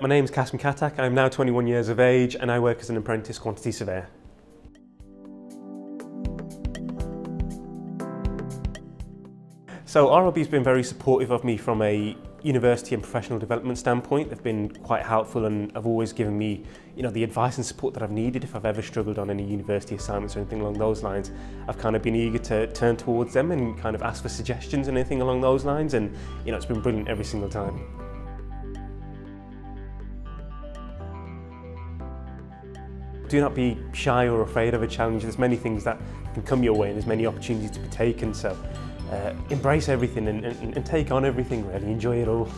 My name is Qasim Khattak, I'm now 21 years of age and I work as an apprentice quantity surveyor. So RLB's been very supportive of me from a university and professional development standpoint. They've been quite helpful and have always given me you know, the advice and support that I've needed if I've ever struggled on any university assignments or anything along those lines. I've kind of been eager to turn towards them and kind of ask for suggestions and anything along those lines and you know, it's been brilliant every single time. Do not be shy or afraid of a challenge. There's many things that can come your way and there's many opportunities to be taken. So uh, embrace everything and, and, and take on everything really. Enjoy it all.